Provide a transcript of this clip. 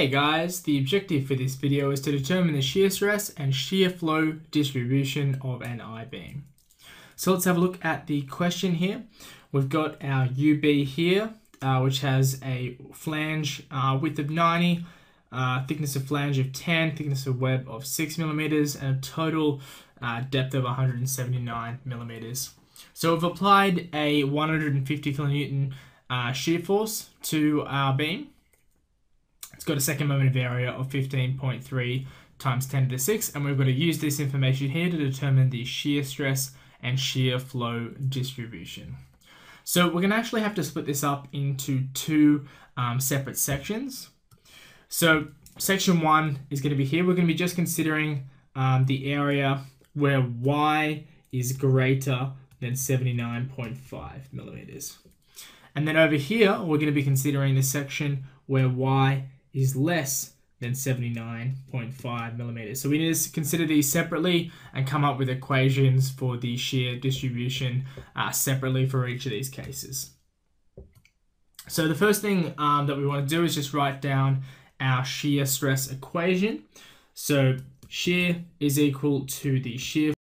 Hey guys, the objective for this video is to determine the shear stress and shear flow distribution of an I-beam. So let's have a look at the question here. We've got our UB here, uh, which has a flange uh, width of 90, uh, thickness of flange of 10, thickness of web of 6 millimeters, and a total uh, depth of 179 millimeters. So we've applied a 150 kilonewton uh, shear force to our beam. It's got a second moment of area of 15.3 times 10 to the 6, and we've got to use this information here to determine the shear stress and shear flow distribution. So we're going to actually have to split this up into two um, separate sections. So section one is going to be here. We're going to be just considering um, the area where y is greater than 79.5 millimeters. And then over here, we're going to be considering the section where y is less than 79.5 millimeters. So we need to consider these separately and come up with equations for the shear distribution uh, separately for each of these cases. So the first thing um, that we want to do is just write down our shear stress equation. So shear is equal to the shear